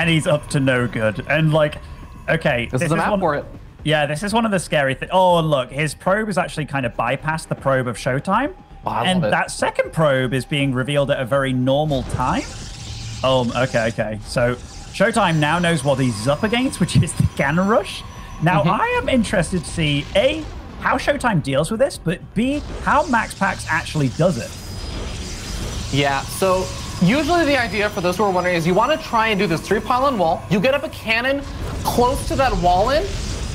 and he's up to no good. And like, okay, this, this is the map one, for it. Yeah, this is one of the scary things. Oh, look, his probe is actually kind of bypassed the probe of Showtime. Oh, and that second probe is being revealed at a very normal time. Oh, okay, okay. So Showtime now knows what he's up against, which is the Cannon Rush. Now, mm-hmm. I am interested to see A, how Showtime deals with this, but B, how MaxPax actually does it. Yeah, so usually the idea for those who are wondering is you want to try and do this three pylon wall. You get up a cannon close to that wall in,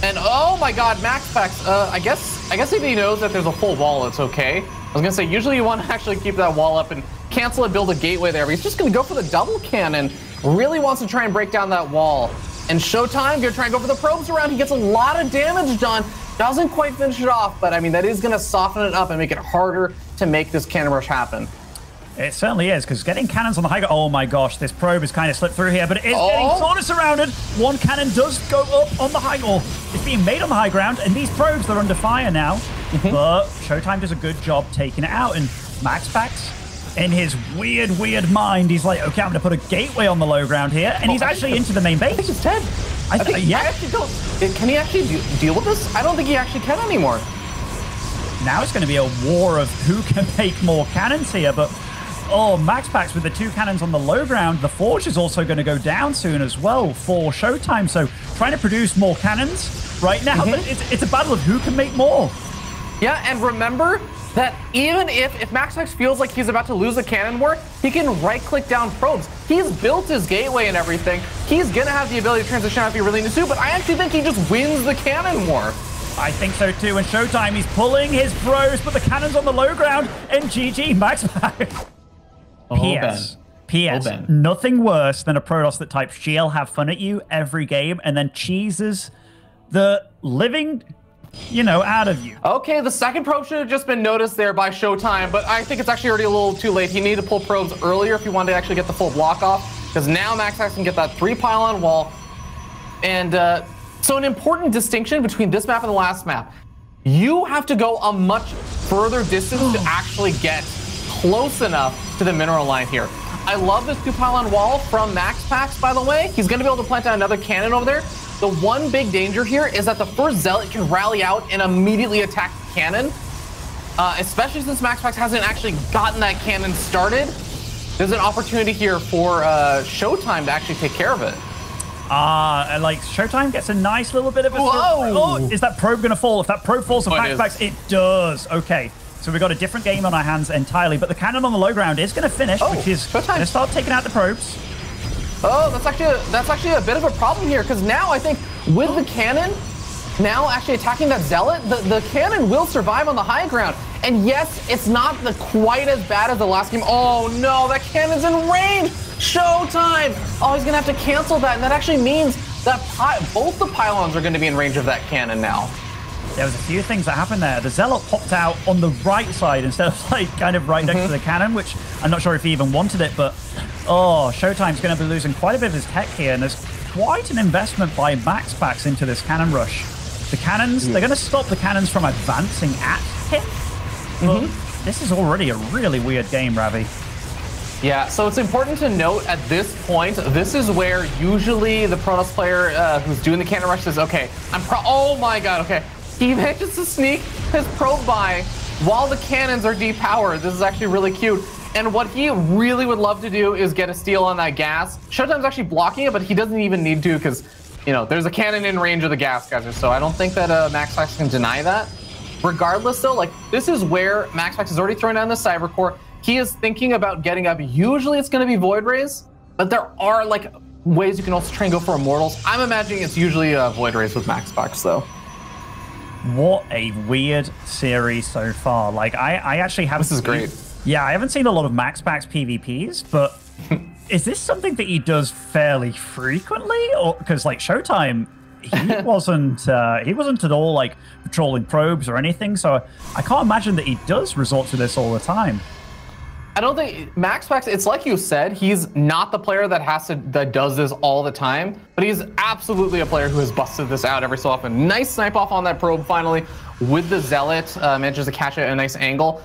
and oh my god, MaxPax, uh, I guess I guess if he knows that there's a full wall, it's okay. I was gonna say, usually you want to actually keep that wall up and cancel it, build a gateway there, but he's just gonna go for the double cannon. Really wants to try and break down that wall. And Showtime gonna try and go for the probes around. He gets a lot of damage done. Doesn't quite finish it off, but I mean, that is to soften it up and make it harder to make this cannon rush happen. It certainly is, because getting cannons on the high ground. Oh my gosh, this probe has kind of slipped through here, but it is oh. getting sort of surrounded. One cannon does go up on the high, or it's being made on the high ground, and these probes are under fire now. Mm -hmm. But Showtime does a good job taking it out, and MaxPax, in his weird, weird mind, he's like, okay, I'm going to put a gateway on the low ground here, and oh, he's actually into the main base. I think he's dead. I, th I think, yeah. I actually don't. Can he actually deal with this? I don't think he actually can anymore. Now it's going to be a war of who can make more cannons here, but oh, MaxPax with the two cannons on the low ground. The Forge is also going to go down soon as well for Showtime. So trying to produce more cannons right now, mm -hmm. it's, it's a battle of who can make more. Yeah, and remember, that even if, if MaxPax feels like he's about to lose a cannon war, he can right-click down probes. He's built his gateway and everything. He's going to have the ability to transition out if he really needs to, but I actually think he just wins the cannon war. I think so too. And Showtime, he's pulling his pros, but the cannon's on the low ground, and GG, MaxPax. Oh, PS. PS. Oh, nothing worse than a Protoss that types GL have fun at you every game and then cheeses the living you know, out of you. Okay, the second probe should have just been noticed there by Showtime, but I think it's actually already a little too late. He needed to pull probes earlier if he wanted to actually get the full block off, because now MaxPax can get that three pylon wall. And uh, so an important distinction between this map and the last map, you have to go a much further distance to actually get close enough to the mineral line here. I love this two pylon wall from MaxPax, by the way. He's going to be able to plant down another cannon over there. The one big danger here is that the first Zealot can rally out and immediately attack the cannon. Uh, especially since MaxPax hasn't actually gotten that cannon started. There's an opportunity here for uh, Showtime to actually take care of it. Ah, uh, like Showtime gets a nice little bit of a. Whoa! Oh, is that probe gonna fall? If that probe falls on oh, MaxPax, it, it does. Okay. So we've got a different game on our hands entirely, but the cannon on the low ground is going to finish, oh, which is going to start taking out the probes. Oh, that's actually a, that's actually a bit of a problem here because now I think with the cannon, now actually attacking that zealot, the, the cannon will survive on the high ground. And yes, it's not the quite as bad as the last game. Oh no, that cannon's in range. Showtime. Oh, he's gonna have to cancel that, and that actually means that both the pylons are going to be in range of that cannon now. There was a few things that happened there. The Zealot popped out on the right side instead of like kind of right next mm -hmm. to the cannon, which I'm not sure if he even wanted it, but Oh, Showtime's going to be losing quite a bit of his tech here, and there's quite an investment by MaxPax into this cannon rush. The cannons, yeah. they're going to stop the cannons from advancing at him. Mm -hmm. This is already a really weird game, Ravi. Yeah, so it's important to note at this point, this is where usually the Protoss player uh, who's doing the cannon rush says, okay, I'm pro- oh my god, okay. He manages to sneak his probe by while the cannons are depowered. This is actually really cute. And what he really would love to do is get a steal on that gas. Showtime's actually blocking it, but he doesn't even need to because, you know, there's a cannon in range of the gas geyser. So I don't think that uh, can deny that. Regardless, though, like this is where MaxPax is already throwing down the Cyber Core. He is thinking about getting up. Usually it's going to be Void Rays, but there are like ways you can also try and go for Immortals. I'm imagining it's usually uh, Void Rays with MaxPax, though. What a weird series so far. Like I, I actually haven't. This is great. Yeah, I haven't seen a lot of MaxPax PvPs, but is this something that he does fairly frequently? Or because like Showtime, he wasn't uh, he wasn't at all like patrolling probes or anything. So I can't imagine that he does resort to this all the time. I don't think MaxPax. It's like you said, he's not the player that has to that does this all the time, but he's absolutely a player who has busted this out every so often. Nice snipe off on that probe finally with the zealot, uh, manages to catch it at a nice angle.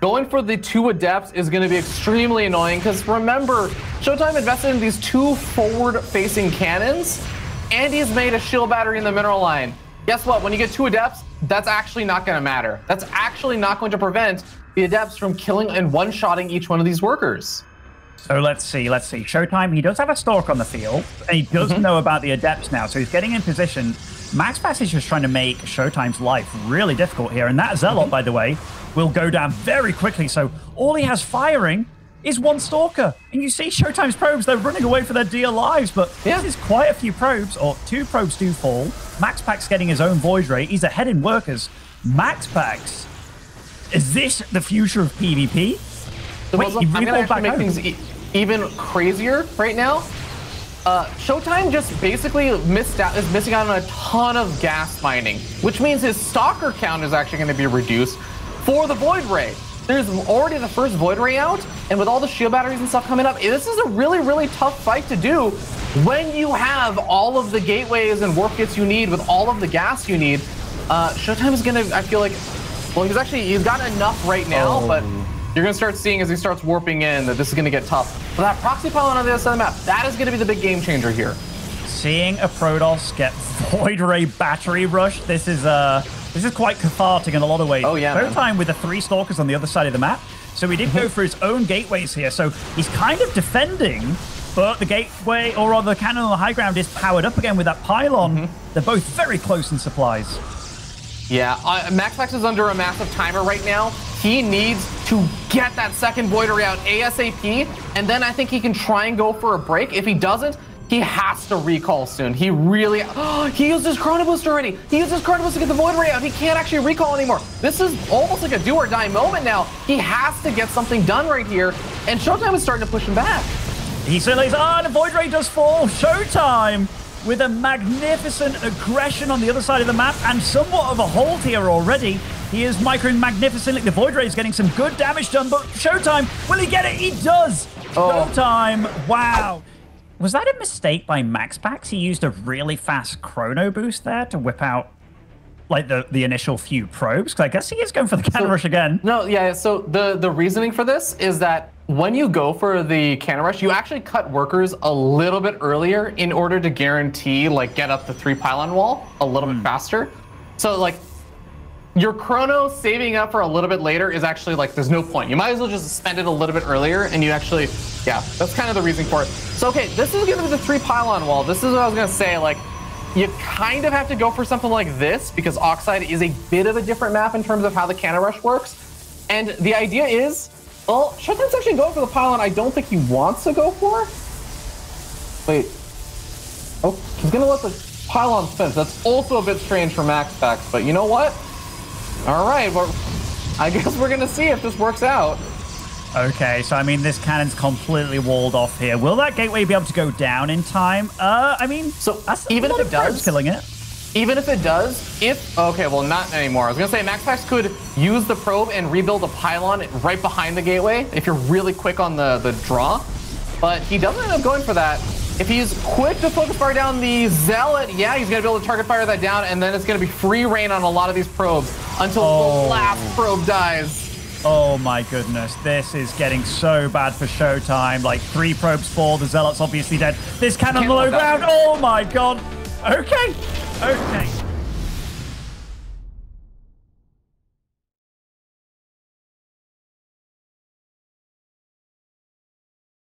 going for the two adepts is going to be extremely annoying because remember, Showtime invested in these two forward-facing cannons, and he's made a shield battery in the mineral line. Guess what? When you get two adepts, that's actually not going to matter. That's actually not going to prevent the adepts from killing and one-shotting each one of these workers. So let's see, let's see. Showtime, he does have a Stalk on the field, and he does mm-hmm. know about the Adepts now, so he's getting in position. MaxPax is just trying to make Showtime's life really difficult here, and that Zealot, mm-hmm. by the way, will go down very quickly, so all he has firing is one Stalker. And you see Showtime's probes, they're running away for their dear lives, but yeah. this is quite a few probes, or two probes do fall. MaxPax getting his own Void Ray. He's ahead in workers. MaxPax, is this the future of PvP? So Wait, I'm going to make things e even crazier right now. Uh, Showtime just basically missed out, is missing out on a ton of gas mining, which means his stalker count is actually going to be reduced for the Void Ray. There's already the first Void Ray out, and with all the shield batteries and stuff coming up, this is a really, really tough fight to do when you have all of the gateways and warp gates you need with all of the gas you need. Uh, Showtime is going to, I feel like, well, he's actually, he's got enough right now, oh. but you're going to start seeing as he starts warping in that this is going to get tough. But that proxy pylon on the other side of the map, that is going to be the big game changer here. Seeing a Protoss get Void Ray battery rush, this is uh, this is quite cathartic in a lot of ways. Oh, yeah. Both time with the three Stalkers on the other side of the map. So he did go mm-hmm. for his own gateways here. So he's kind of defending, but the gateway, or rather the cannon on the high ground, is powered up again with that pylon. Mm -hmm. They're both very close in supplies. Yeah, uh, is under a massive timer right now. He needs to get that second Void Ray out ASAP, and then I think he can try and go for a break. If he doesn't, he has to recall soon. He really, oh, he used his Chrono Boost already. He used his Chrono Boost to get the Void Ray out. He can't actually recall anymore. This is almost like a do or die moment now. He has to get something done right here, and Showtime is starting to push him back. He certainly is. Ah, the Void Ray does fall. Showtime with a magnificent aggression on the other side of the map and somewhat of a hold here already. He is microing magnificently. The Void Ray is getting some good damage done, but Showtime, will he get it? He does! Oh. Showtime, wow. Was that a mistake by MaxPax? He used a really fast chrono boost there to whip out like the the initial few probes because I guess he is going for the cannon so, rush again. No, yeah. So the the reasoning for this is that when you go for the cannon rush, you actually cut workers a little bit earlier in order to guarantee like get up the three pylon wall a little mm. bit hmm. faster. So like your chrono saving up for a little bit later is actually like there's no point. You might as well just spend it a little bit earlier and you actually yeah, that's kind of the reason for it. So okay, this is gonna be the three pylon wall. This is what I was gonna say, like you kind of have to go for something like this because Oxide is a bit of a different map in terms of how the cannon rush works. And the idea is well, Showtime's actually going for the pylon I don't think he wants to go for. Wait. Oh, he's going to let the pylon fence. That's also a bit strange for Max MaxPax, but you know what? All right, well, I guess we're going to see if this works out. Okay, so I mean, this cannon's completely walled off here. Will that gateway be able to go down in time? Uh, I mean, so even if it does, killing it. Even if it does, if, okay, well, not anymore. I was gonna say MaxPax could use the probe and rebuild a pylon right behind the gateway if you're really quick on the, the draw, but he doesn't end up going for that. If he's quick to focus fire down the Zealot, yeah, he's gonna be able to target fire that down, and then it's gonna be free reign on a lot of these probes until oh. the last probe dies. Oh my goodness, this is getting so bad for Showtime. Like three probes fall, the Zealot's obviously dead. This cannon low ground, oh my god. Okay, Okay.